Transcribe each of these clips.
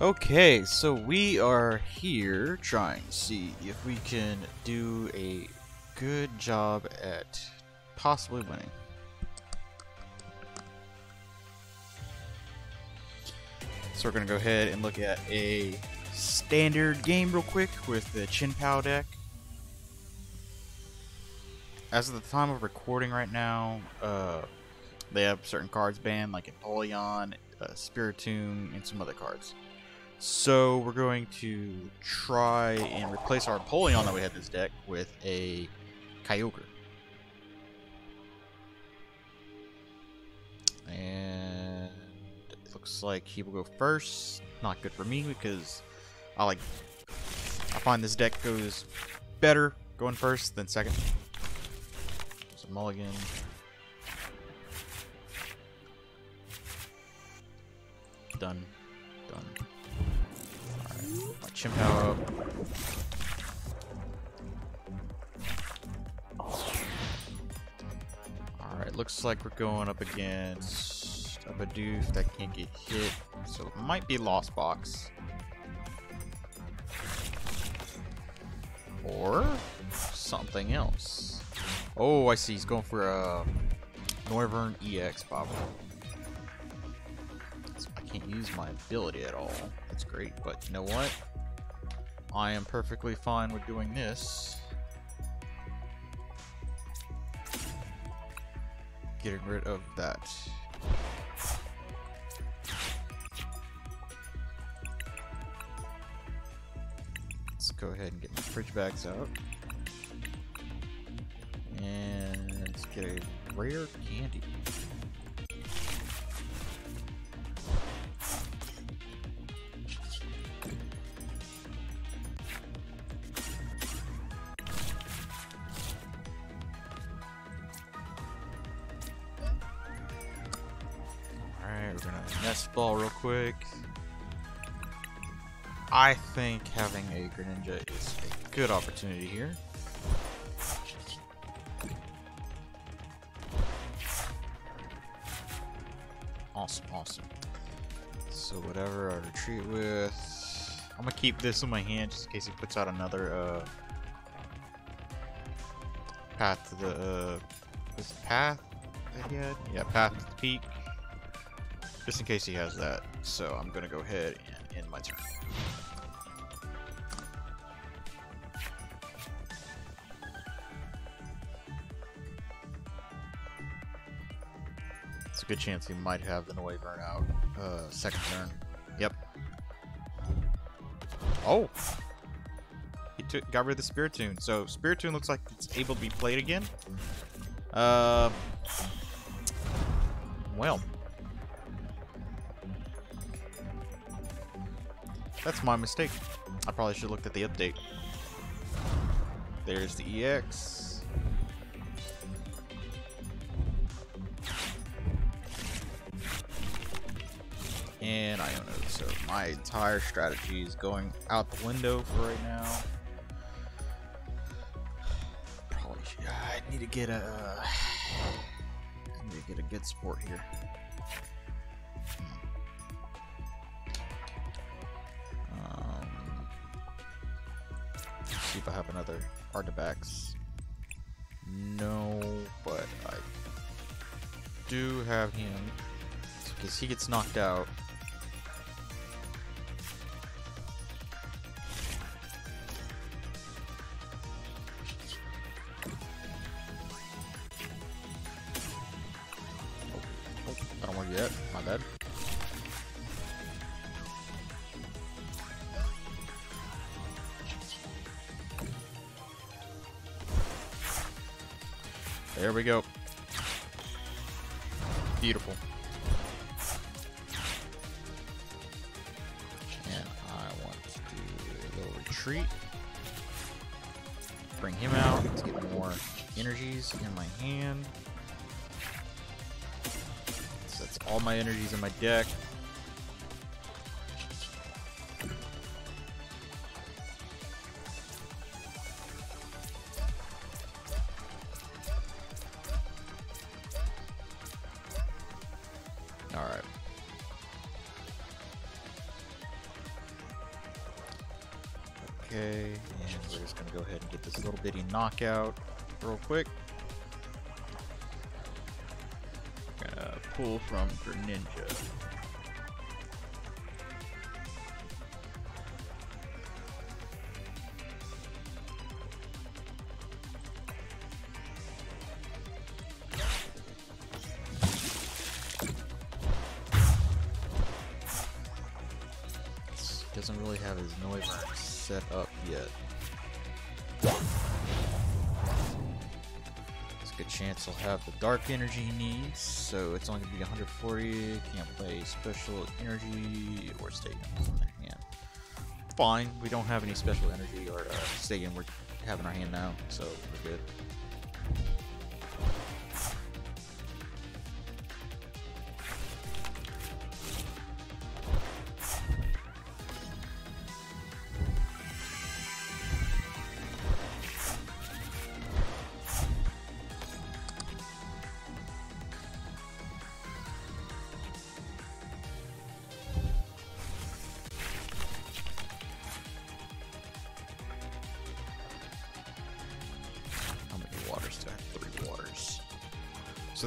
Okay, so we are here trying to see if we can do a good job at possibly winning. So we're going to go ahead and look at a standard game real quick with the Chien-Pao deck. As of the time of recording right now, uh, they have certain cards banned like Empoleon, uh, Spiritomb, and some other cards. So we're going to try and replace our Empoleon that we had this deck with a Kyogre. And it looks like he will go first. Not good for me because I like I find this deck goes better going first than second. So mulligan. Done. Done. My Chien-Pao up. Alright, looks like we're going up against a Bidoof that can't get hit. So it might be Lost Box. Or something else. Oh, I see. He's going for um, a Noivern EX Bobble. I can't use my ability at all. That's great, but you know what? I am perfectly fine with doing this. Getting rid of that. Let's go ahead and get my Frigibax out. And let's get a rare candy. Ball real quick. I think having a Greninja is a good opportunity here. Awesome, awesome. So whatever I retreat with, I'm gonna keep this in my hand just in case he puts out another uh, path to the uh, this path. Yeah, path to the peak. Just in case he has that. So I'm gonna go ahead and end my turn. It's a good chance he might have the Noivern out. Uh, second turn. Yep. Oh! He took, got rid of the Spiritomb. So Spiritomb looks like it's able to be played again. Uh, well. That's my mistake. I probably should have looked at the update. There's the EX. And I don't know, so my entire strategy is going out the window for right now. Probably should, I need to get a, I need to get a good support here. Have another Arctibax. No, but I do have him. Because he gets knocked out. Retreat. Bring him out to get more energies in my hand. So that's all my energies in my deck. Bitty knockout real quick. Gonna pull from Greninja. doesn't really have his noise set up chance he'll have the dark energy he needs, so it's only going to be 140. Can't play special energy or stadium the hand. Fine, we don't have any special energy or uh, stadium we're having our hand now, so we're good.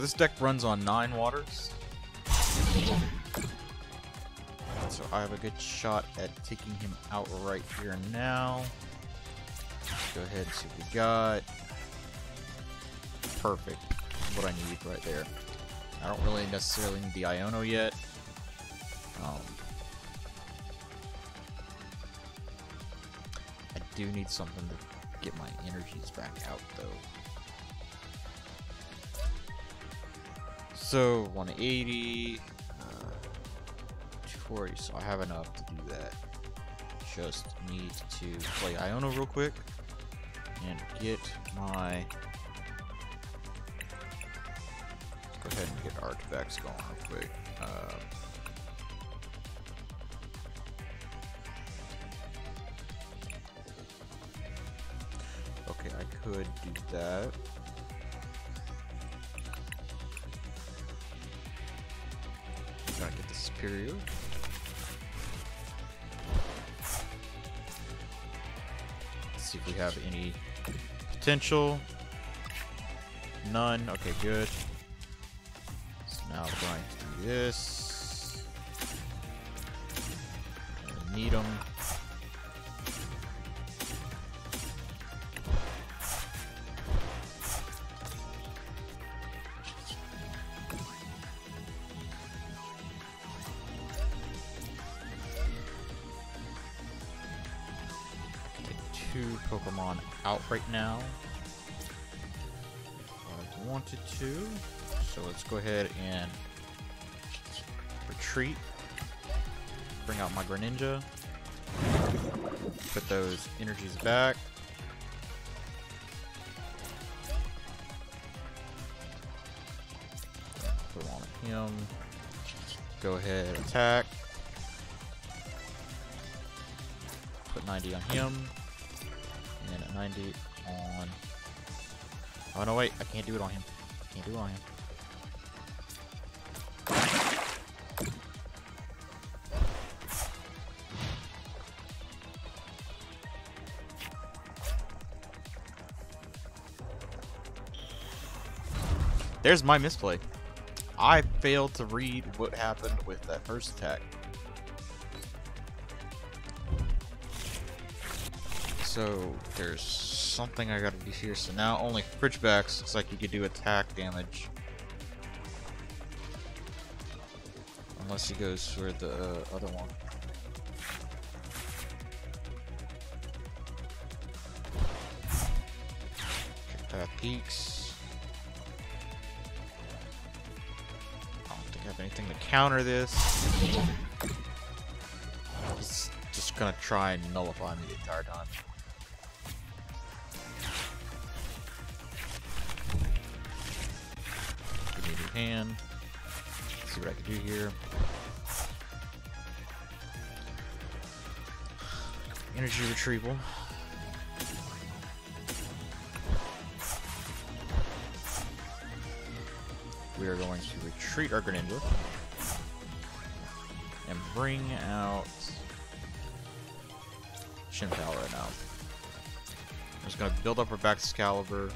This deck runs on 9 waters. So I have a good shot at taking him out right here now. Let's go ahead and see what we got. Perfect. What I need right there. I don't really necessarily need the Iono yet. Um, I do need something to get my energies back out though. So 180, uh, 240. So I have enough to do that. Just need to play Iono real quick and get my. Let's Go ahead and get Arctibax going real quick. Uh, okay, I could do that. Superior. Let's see if we have any potential. None. Okay, good. So now we're going to do this. Two Pokemon out right now. I wanted to. So let's go ahead and retreat. Bring out my Greninja. Put those energies back. Put on him. Go ahead, attack. Put 90 on him. 90 on... Oh no wait, I can't do it on him. Can't do it on him. There's my misplay. I failed to read what happened with that first attack. So there's something I gotta do here. So now only Frigibax looks like you could do attack damage. Unless he goes for the uh, other one. Path Peaks. I don't think I have anything to counter this. He's just gonna try and nullify me the entire time. Hand. Let's see what I can do here. Energy retrieval. We are going to retreat our Greninja and bring out Chien-Pao right now. I'm just gonna build up our Baxcalibur.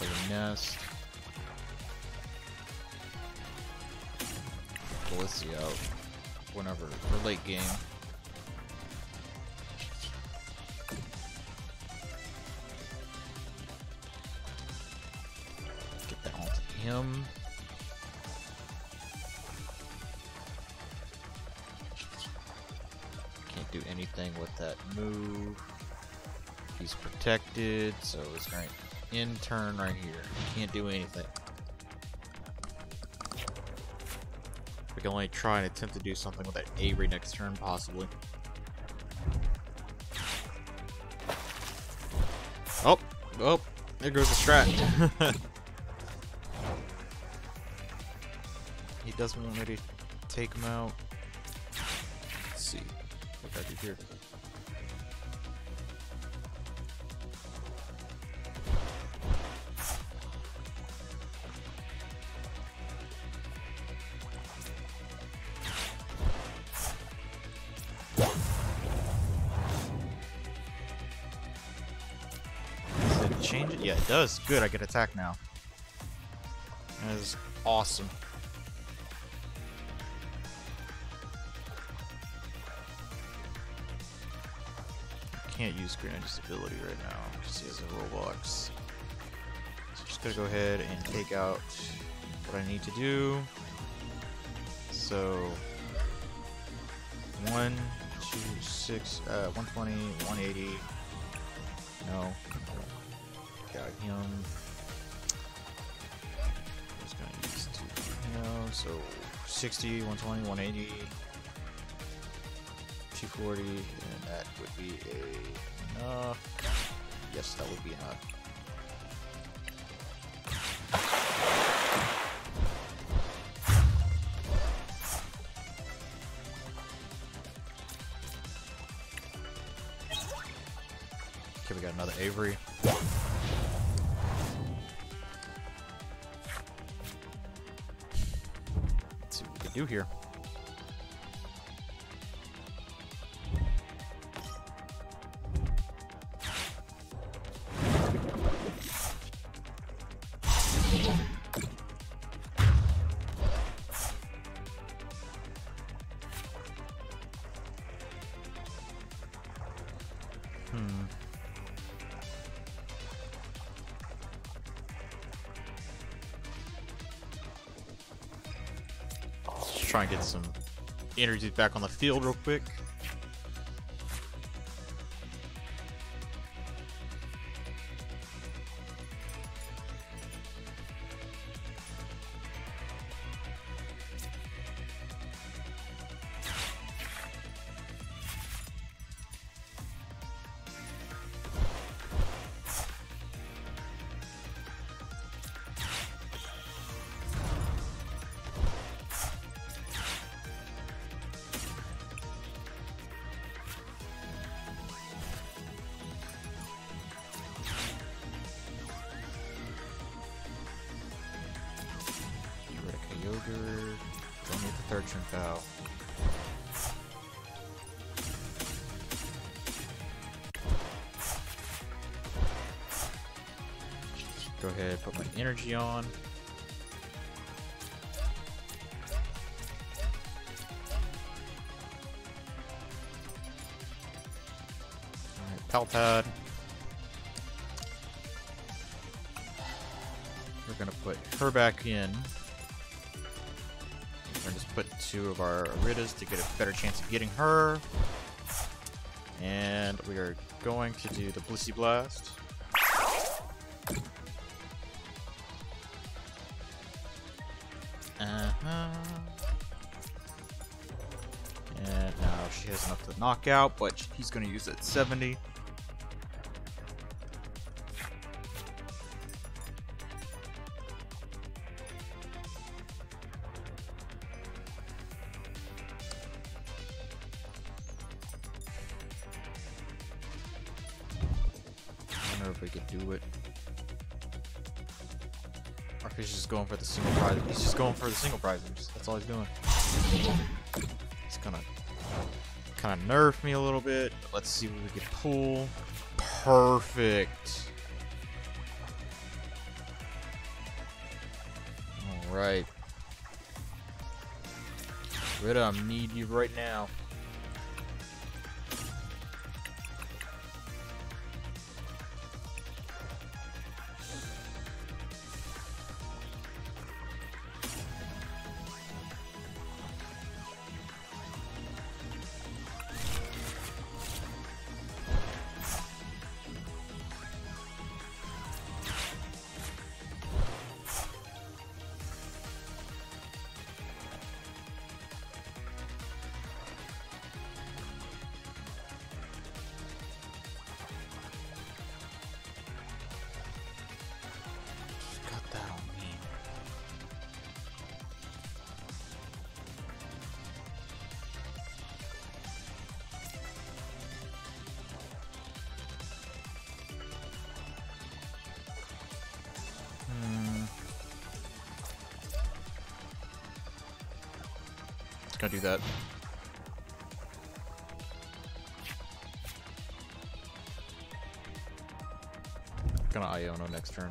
A nest. Felicity out whenever for late game. Get that onto him. Can't do anything with that move. He's protected, so it's going in turn right here. Can't do anything. We can only try and attempt to do something with that Avery next turn, possibly. Oh, oh, there goes the strat. he doesn't want me to take him out. Let's see what I do here. Does. Good, I get attack now. That is awesome. Can't use Greninja's ability right now because he has a Roblox. So just gotta go ahead and take out what I need to do. So one, two, six, uh, 120, 180. No. Got him. Just gonna use two. So 60, 120, 180, 240, and that would be a enough. Yes, that would be enough. Okay, we got another Avery. Do here. Try and get some energy back on the field real quick. Rid. Don't need the third Chien-Pao. Go ahead, put my energy on. Alright, Palpad. We're gonna put her back in. Put two of our Aritas to get a better chance of getting her. And we are going to do the Blissey Blast. Uh-huh. And now she has enough to knock out, but he's gonna use it 70. Just going for the single prize. He's just going for the single prize. That's all he's doing. It's gonna kind of nerf me a little bit. Let's see what we can pull. Perfect. Alright. Rita, I need you right now. Gotta do that. Gonna Iono next turn.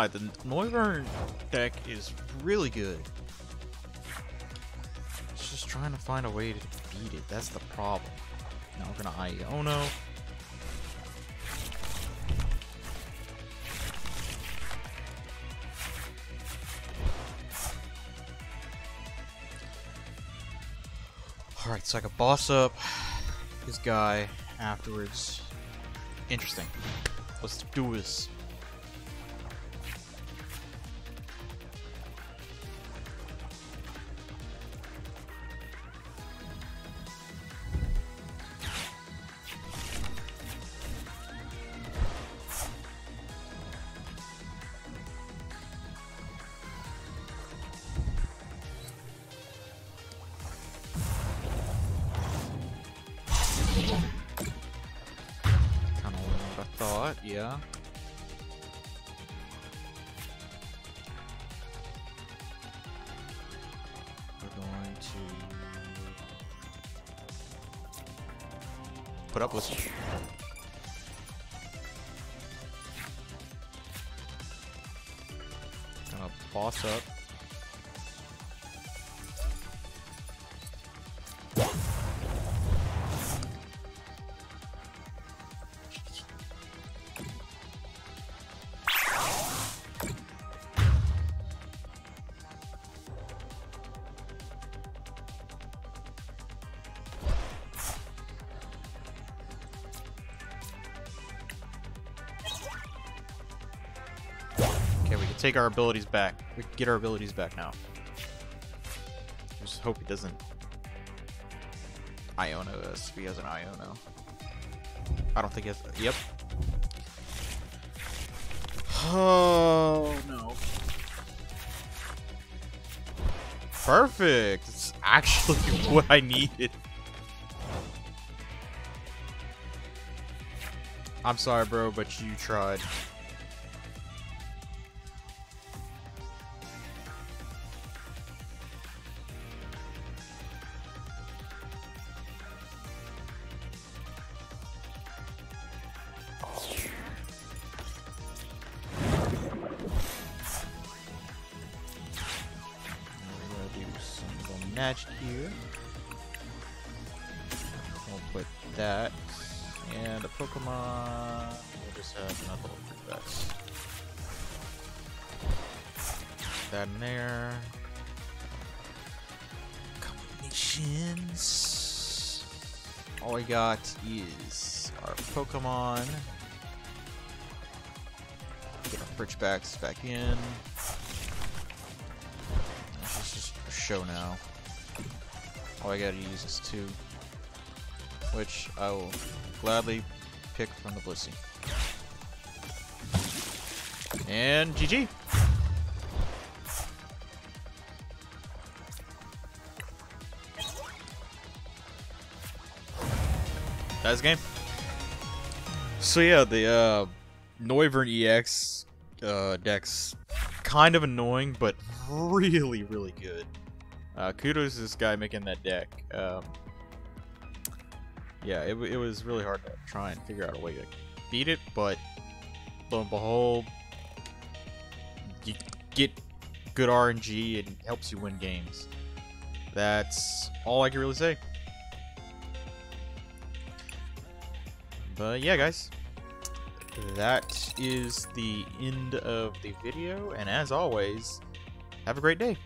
Lie, the Noivern deck is really good. It's just trying to find a way to beat it. That's the problem. Now we're gonna Iono. Alright, so I can boss up this guy afterwards. Interesting. Let's do this. What yeah. We're going to put up with. Gonna boss up. Take our abilities back. We get our abilities back now. Just hope he doesn't Iono us if he has an Iono. I don't think he has. Yep. Oh no. Perfect. It's actually what I needed. I'm sorry, bro, but you tried. That in there. Combinations. All we got is our Pokemon. Get our Frigibax back in. This is show now. All I gotta use is two. Which I will gladly pick from the Blissey. And GG. That's game. So yeah, the uh, Noivern EX uh, deck's kind of annoying, but really, really good. Uh, kudos to this guy making that deck. Um, yeah, it, it was really hard to try and figure out a way to beat it, but lo and behold, you get good RNG and helps you win games. That's all I can really say. But yeah, guys, that is the end of the video, and as always, have a great day.